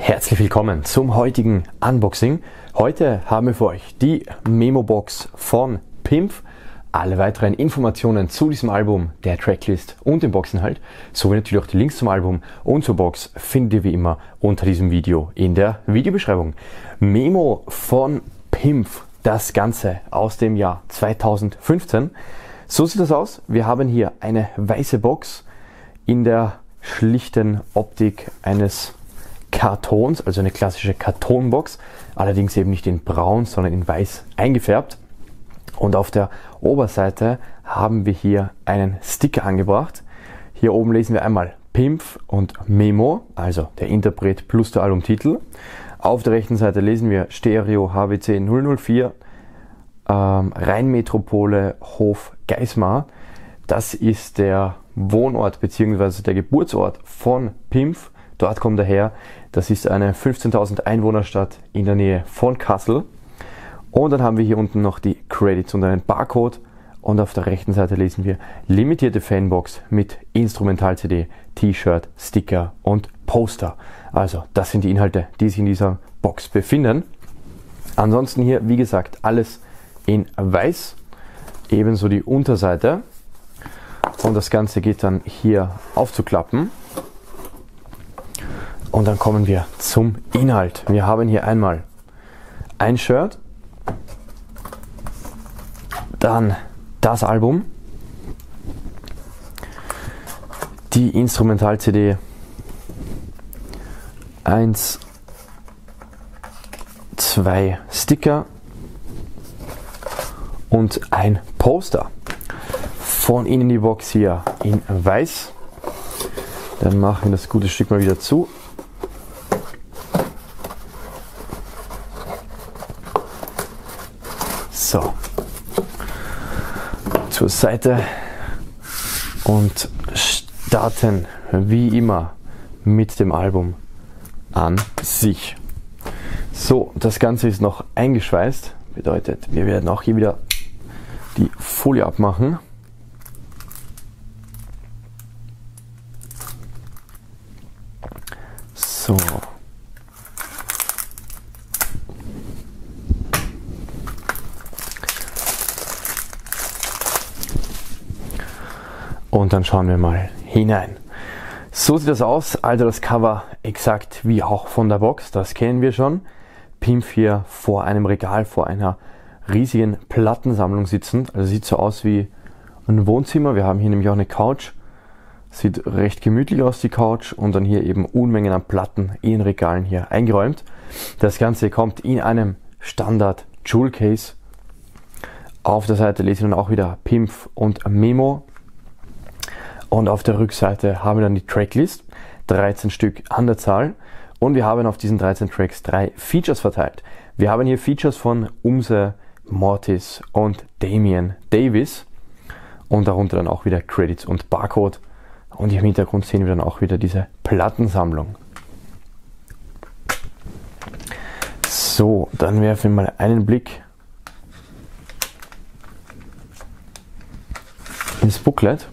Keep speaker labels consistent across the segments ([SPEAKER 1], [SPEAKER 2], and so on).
[SPEAKER 1] Herzlich willkommen zum heutigen Unboxing. Heute haben wir für euch die Memo-Box von Pimpf. Alle weiteren Informationen zu diesem Album, der Tracklist und dem Boxinhalt, sowie natürlich auch die Links zum Album und zur Box findet ihr wie immer unter diesem Video in der Videobeschreibung. Memo von Pimpf, das Ganze aus dem Jahr 2015. So sieht das aus. Wir haben hier eine weiße Box in der schlichten Optik eines Kartons, also eine klassische Kartonbox, allerdings eben nicht in braun, sondern in weiß eingefärbt. Und auf der Oberseite haben wir hier einen Sticker angebracht. Hier oben lesen wir einmal Pimpf und Memo, also der Interpret plus der Albumtitel. Auf der rechten Seite lesen wir Stereo HWC 004, ähm, Rheinmetropole Hof Geismar. Das ist der Wohnort bzw. der Geburtsort von Pimpf. Dort kommt er her. Das ist eine 15.000 Einwohnerstadt in der Nähe von Kassel. Und dann haben wir hier unten noch die Credits und einen Barcode. Und auf der rechten Seite lesen wir limitierte Fanbox mit Instrumental-CD, T-Shirt, Sticker und Poster. Also das sind die Inhalte, die sich in dieser Box befinden. Ansonsten hier, wie gesagt, alles in weiß. Ebenso die Unterseite. Und das Ganze geht dann hier aufzuklappen. Und dann kommen wir zum Inhalt. Wir haben hier einmal ein Shirt, dann das Album, die Instrumental-CD 1, 2 Sticker und ein Poster. Von innen die Box hier in weiß. Dann machen wir das gute Stück mal wieder zu. So. Zur Seite und starten wie immer mit dem Album an sich. So, das Ganze ist noch eingeschweißt. Bedeutet, wir werden auch hier wieder die Folie abmachen. So. Und dann schauen wir mal hinein. So sieht das aus. Also das Cover exakt wie auch von der Box. Das kennen wir schon. Pimp hier vor einem Regal, vor einer riesigen Plattensammlung sitzend. Also sieht so aus wie ein Wohnzimmer. Wir haben hier nämlich auch eine Couch. Sieht recht gemütlich aus, die Couch. Und dann hier eben Unmengen an Platten in Regalen hier eingeräumt. Das Ganze kommt in einem Standard Jewel Case. Auf der Seite lesen wir dann auch wieder Pimpf und Memo und auf der Rückseite haben wir dann die Tracklist, 13 Stück an der Zahl. Und wir haben auf diesen 13 Tracks drei Features verteilt. Wir haben hier Features von Umse, Mortis und Damien Davis. Und darunter dann auch wieder Credits und Barcode. Und im Hintergrund sehen wir dann auch wieder diese Plattensammlung. So, dann werfen wir mal einen Blick ins Booklet.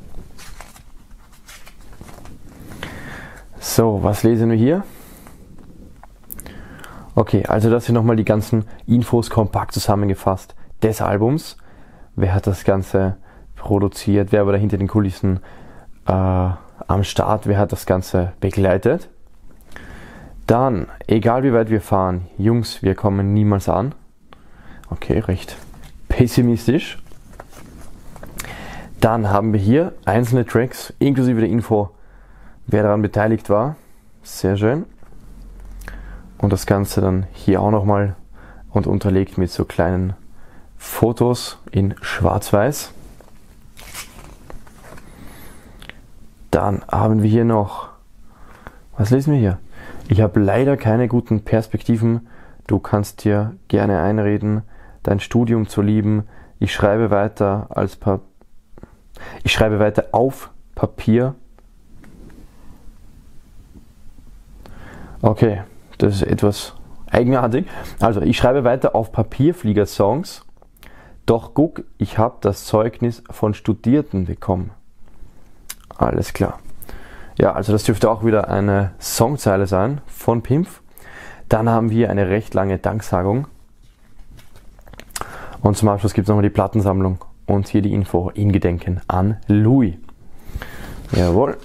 [SPEAKER 1] So, was lesen wir hier? Okay, also das sind nochmal die ganzen Infos kompakt zusammengefasst des Albums. Wer hat das Ganze produziert? Wer war da hinter den Kulissen äh, am Start? Wer hat das Ganze begleitet? Dann, egal wie weit wir fahren, Jungs, wir kommen niemals an. Okay, recht pessimistisch. Dann haben wir hier einzelne Tracks inklusive der Info wer daran beteiligt war. Sehr schön. Und das Ganze dann hier auch nochmal und unterlegt mit so kleinen Fotos in Schwarz-Weiß. Dann haben wir hier noch, was lesen wir hier? Ich habe leider keine guten Perspektiven. Du kannst dir gerne einreden, dein Studium zu lieben. Ich schreibe weiter als pa ich schreibe weiter auf Papier Okay, das ist etwas eigenartig. Also, ich schreibe weiter auf Papierflieger-Songs. Doch guck, ich habe das Zeugnis von Studierten bekommen. Alles klar. Ja, also das dürfte auch wieder eine Songzeile sein von Pimpf. Dann haben wir eine recht lange Danksagung. Und zum Abschluss gibt es nochmal die Plattensammlung und hier die Info in Gedenken an Louis. Jawohl.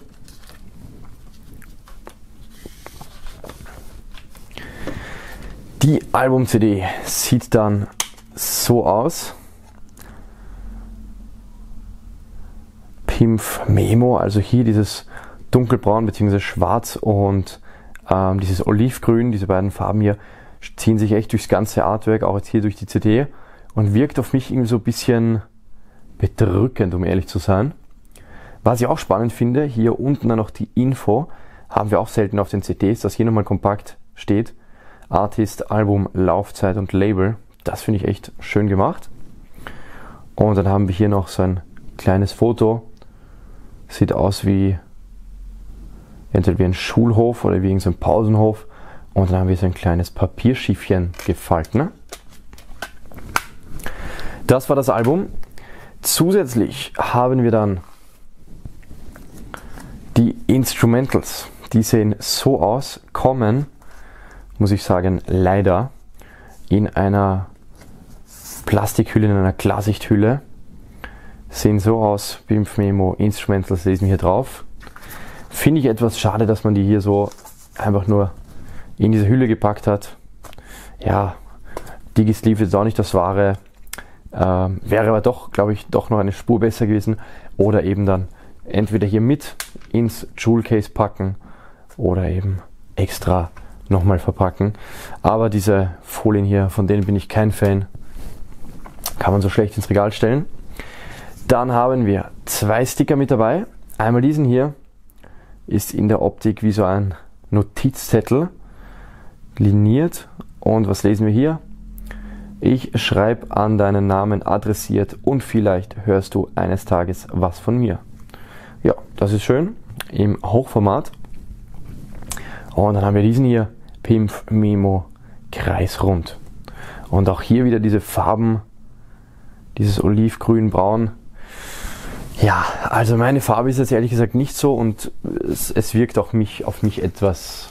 [SPEAKER 1] Die Album-CD sieht dann so aus. Pimpf Memo, also hier dieses dunkelbraun bzw. schwarz und ähm, dieses olivgrün, diese beiden Farben hier, ziehen sich echt durchs ganze Artwork, auch jetzt hier durch die CD und wirkt auf mich irgendwie so ein bisschen bedrückend, um ehrlich zu sein. Was ich auch spannend finde, hier unten dann noch die Info, haben wir auch selten auf den CDs, dass hier nochmal kompakt steht. Artist, Album, Laufzeit und Label. Das finde ich echt schön gemacht. Und dann haben wir hier noch so ein kleines Foto. Sieht aus wie entweder wie ein Schulhof oder wie ein Pausenhof. Und dann haben wir so ein kleines Papierschiffchen gefalten. Das war das Album. Zusätzlich haben wir dann die Instrumentals. Die sehen so aus, kommen, muss ich sagen, leider in einer Plastikhülle, in einer Klarsichthülle. Sehen so aus, BIMF Memo Instrumentals lesen hier drauf. Finde ich etwas schade, dass man die hier so einfach nur in diese Hülle gepackt hat. Ja, Digisleeve ist auch nicht das wahre. Ähm, wäre aber doch, glaube ich, doch noch eine Spur besser gewesen. Oder eben dann entweder hier mit ins Jewel Case packen oder eben extra nochmal verpacken. Aber diese Folien hier, von denen bin ich kein Fan. Kann man so schlecht ins Regal stellen. Dann haben wir zwei Sticker mit dabei. Einmal diesen hier, ist in der Optik wie so ein Notizzettel liniert. Und was lesen wir hier? Ich schreibe an deinen Namen adressiert und vielleicht hörst du eines Tages was von mir. Ja, das ist schön im Hochformat. Und dann haben wir diesen hier, Pimpf Memo Kreisrund. Und auch hier wieder diese Farben, dieses Olivgrün, Braun, ja, also meine Farbe ist jetzt ehrlich gesagt nicht so und es, es wirkt auch mich, auf mich etwas,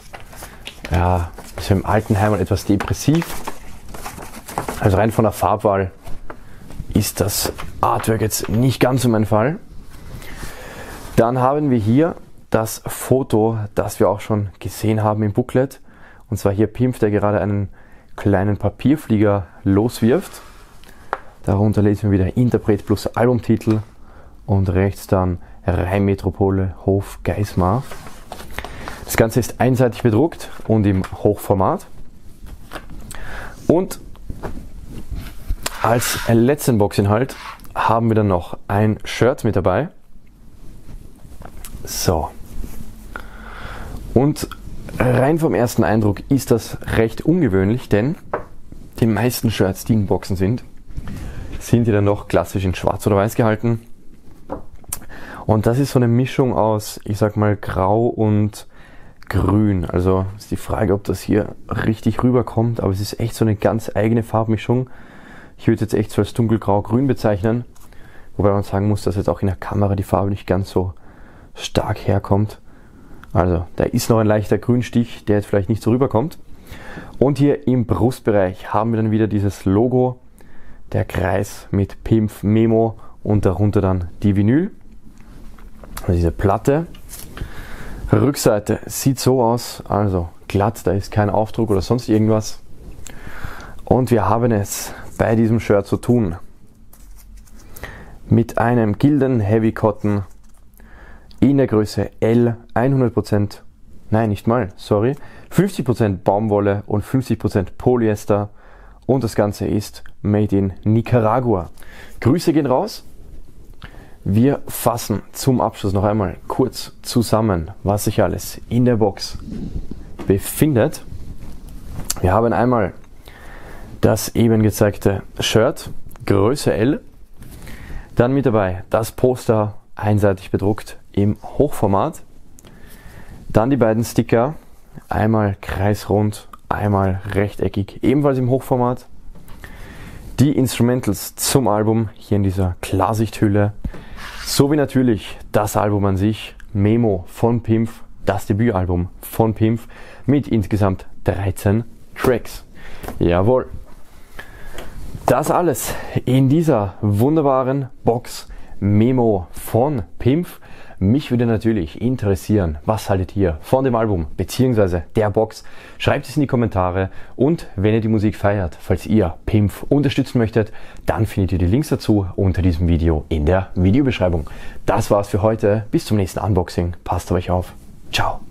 [SPEAKER 1] ja, so im Altenheim etwas depressiv. Also rein von der Farbwahl ist das Artwork jetzt nicht ganz so mein Fall. Dann haben wir hier das Foto, das wir auch schon gesehen haben im Booklet. Und zwar hier Pimp, der gerade einen kleinen Papierflieger loswirft. Darunter lesen wir wieder Interpret plus Albumtitel und rechts dann Rheinmetropole Hof Geismar. Das Ganze ist einseitig bedruckt und im Hochformat. Und als letzten Boxinhalt haben wir dann noch ein Shirt mit dabei. So. Und rein vom ersten Eindruck ist das recht ungewöhnlich, denn die meisten Shirts, die in Boxen sind, sind ja dann noch klassisch in schwarz oder weiß gehalten. Und das ist so eine Mischung aus, ich sag mal, Grau und Grün. Also ist die Frage, ob das hier richtig rüberkommt, aber es ist echt so eine ganz eigene Farbmischung. Ich würde jetzt echt so als dunkelgrau-grün bezeichnen, wobei man sagen muss, dass jetzt auch in der Kamera die Farbe nicht ganz so stark herkommt. Also da ist noch ein leichter Grünstich, der jetzt vielleicht nicht so rüberkommt. Und hier im Brustbereich haben wir dann wieder dieses Logo, der Kreis mit Pimpf Memo und darunter dann die Vinyl diese Platte. Rückseite sieht so aus, also glatt, da ist kein Aufdruck oder sonst irgendwas. Und wir haben es bei diesem Shirt zu tun mit einem Gilden Heavy Cotton in der Größe L 100%, nein nicht mal, sorry, 50% Baumwolle und 50% Polyester und das Ganze ist made in Nicaragua. Grüße gehen raus wir fassen zum Abschluss noch einmal kurz zusammen, was sich alles in der Box befindet. Wir haben einmal das eben gezeigte Shirt, Größe L. Dann mit dabei das Poster, einseitig bedruckt im Hochformat. Dann die beiden Sticker, einmal kreisrund, einmal rechteckig, ebenfalls im Hochformat. Die Instrumentals zum Album hier in dieser Klarsichthülle so wie natürlich das Album an sich, Memo von Pimpf, das Debütalbum von Pimpf mit insgesamt 13 Tracks. Jawohl. Das alles in dieser wunderbaren Box Memo von Pimpf. Mich würde natürlich interessieren, was haltet ihr von dem Album bzw. der Box? Schreibt es in die Kommentare und wenn ihr die Musik feiert, falls ihr Pimpf unterstützen möchtet, dann findet ihr die Links dazu unter diesem Video in der Videobeschreibung. Das war's für heute. Bis zum nächsten Unboxing. Passt auf euch auf. Ciao.